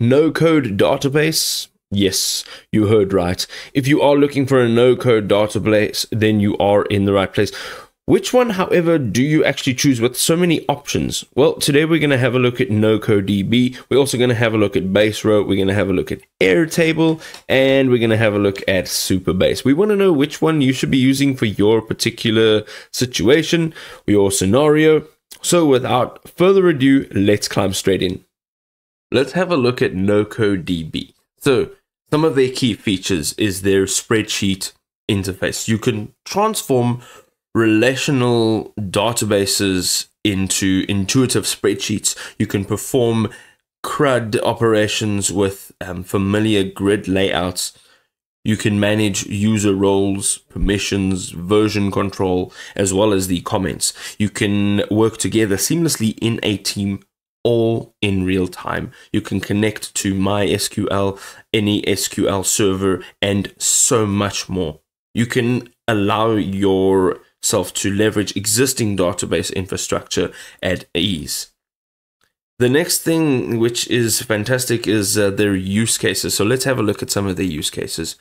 No code database? Yes, you heard right. If you are looking for a no code database, then you are in the right place. Which one, however, do you actually choose with so many options? Well, today we're going to have a look at NocoDB. We're also going to have a look at Baserow. We're going to have a look at Airtable, and we're going to have a look at Supabase. We want to know which one you should be using for your particular situation, your scenario. So, without further ado, let's climb straight in. Let's have a look at NocoDB. So, some of their key features is their spreadsheet interface. You can transform relational databases into intuitive spreadsheets. You can perform CRUD operations with um, familiar grid layouts. You can manage user roles, permissions, version control, as well as the comments. You can work together seamlessly in a team all in real time. You can connect to MySQL, any SQL server, and so much more. You can allow yourself to leverage existing database infrastructure at ease. The next thing, which is fantastic, is uh, their use cases. So let's have a look at some of their use cases.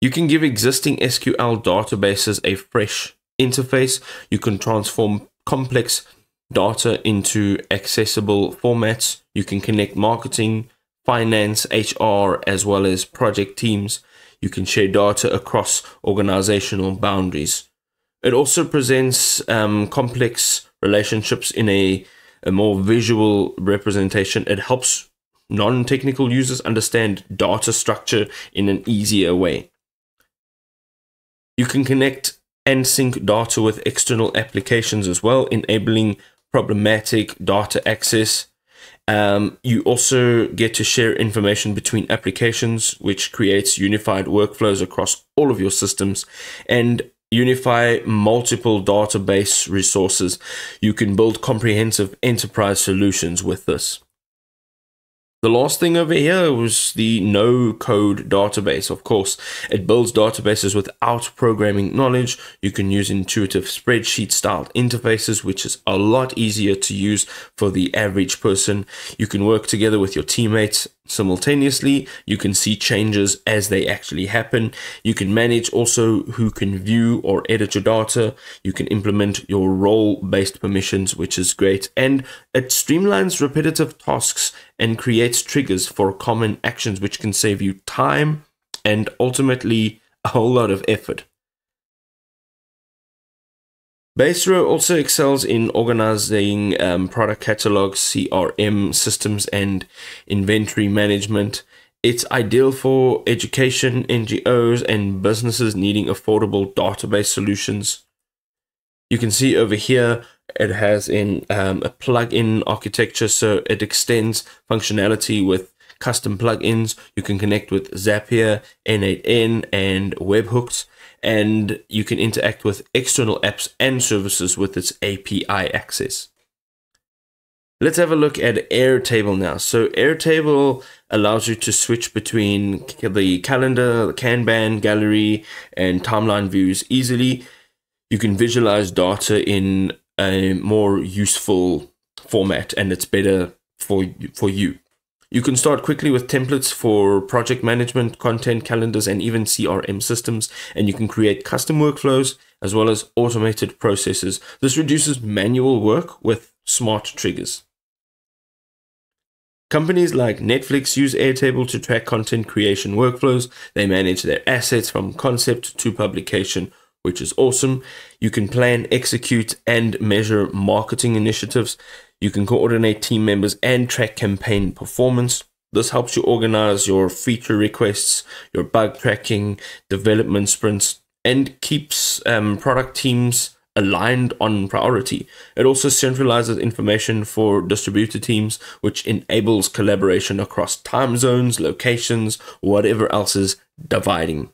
You can give existing SQL databases a fresh interface. You can transform complex data into accessible formats. You can connect marketing, finance, HR, as well as project teams. You can share data across organizational boundaries. It also presents um, complex relationships in a, a more visual representation. It helps non technical users understand data structure in an easier way. You can connect and sync data with external applications as well, enabling problematic data access um, you also get to share information between applications, which creates unified workflows across all of your systems and unify multiple database resources. You can build comprehensive enterprise solutions with this. The last thing over here was the no code database. Of course, it builds databases without programming knowledge. You can use intuitive spreadsheet styled interfaces, which is a lot easier to use for the average person. You can work together with your teammates simultaneously. You can see changes as they actually happen. You can manage also who can view or edit your data. You can implement your role based permissions, which is great. And it streamlines repetitive tasks and creates triggers for common actions, which can save you time and ultimately a whole lot of effort. Baserow also excels in organizing um, product catalogs, CRM systems, and inventory management. It's ideal for education, NGOs, and businesses needing affordable database solutions. You can see over here it has in um, a plug-in architecture, so it extends functionality with custom plugins. You can connect with Zapier, N8N, and webhooks and you can interact with external apps and services with its API access. Let's have a look at Airtable now. So Airtable allows you to switch between the calendar, the Kanban, gallery, and timeline views easily. You can visualize data in a more useful format and it's better for for you. You can start quickly with templates for project management, content calendars, and even CRM systems, and you can create custom workflows as well as automated processes. This reduces manual work with smart triggers. Companies like Netflix use Airtable to track content creation workflows. They manage their assets from concept to publication, which is awesome. You can plan, execute, and measure marketing initiatives. You can coordinate team members and track campaign performance. This helps you organize your feature requests, your bug tracking, development sprints, and keeps um, product teams aligned on priority. It also centralizes information for distributed teams, which enables collaboration across time zones, locations, whatever else is dividing.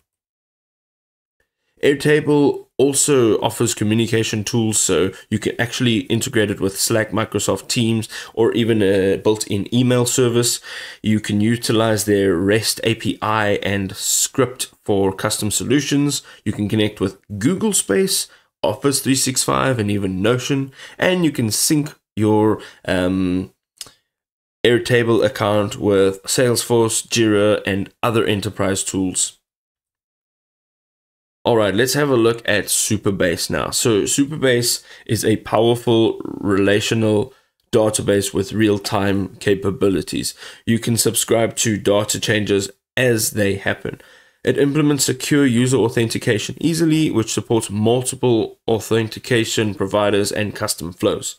Airtable also offers communication tools, so you can actually integrate it with Slack, Microsoft Teams, or even a built in email service. You can utilize their REST API and script for custom solutions. You can connect with Google Space, Office 365, and even Notion, and you can sync your um, Airtable account with Salesforce, Jira, and other enterprise tools. All right, let's have a look at Supabase now. So, Supabase is a powerful relational database with real time capabilities. You can subscribe to data changes as they happen. It implements secure user authentication easily, which supports multiple authentication providers and custom flows.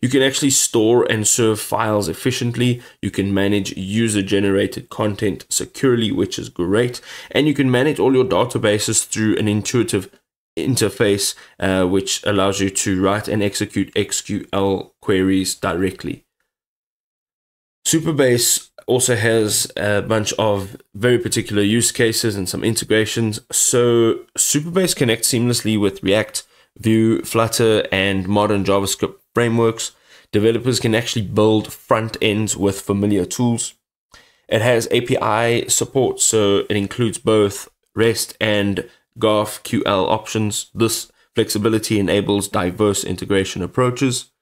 You can actually store and serve files efficiently. You can manage user generated content securely, which is great. And you can manage all your databases through an intuitive interface, uh, which allows you to write and execute SQL queries directly. Supabase also has a bunch of very particular use cases and some integrations. So Supabase connects seamlessly with React, Vue, Flutter, and modern JavaScript frameworks. Developers can actually build front ends with familiar tools. It has API support, so it includes both REST and GraphQL options. This flexibility enables diverse integration approaches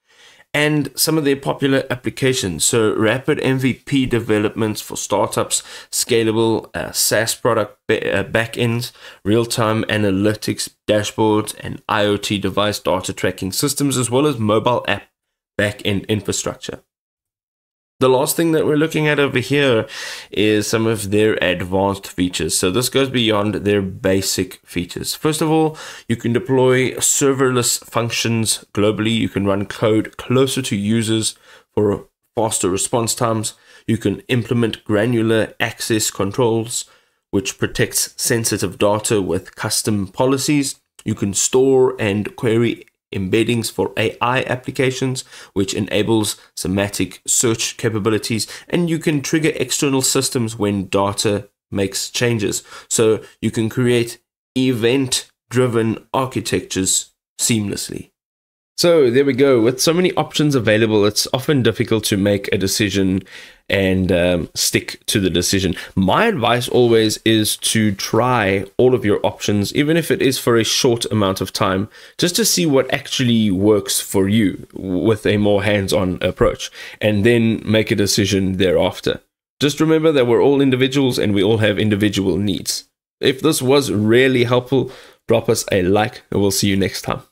and some of their popular applications. So, rapid MVP developments for startups, scalable uh, SaaS product uh, backends, real time analytics dashboards, and IoT device data tracking systems, as well as mobile app backend infrastructure. The last thing that we're looking at over here is some of their advanced features. So this goes beyond their basic features. First of all, you can deploy serverless functions globally. You can run code closer to users for faster response times. You can implement granular access controls, which protects sensitive data with custom policies. You can store and query embeddings for AI applications, which enables semantic search capabilities, and you can trigger external systems when data makes changes. So you can create event driven architectures seamlessly. So there we go. With so many options available, it's often difficult to make a decision and um, stick to the decision. My advice always is to try all of your options, even if it is for a short amount of time, just to see what actually works for you with a more hands on approach, and then make a decision thereafter. Just remember that we're all individuals and we all have individual needs. If this was really helpful, drop us a like, and we'll see you next time.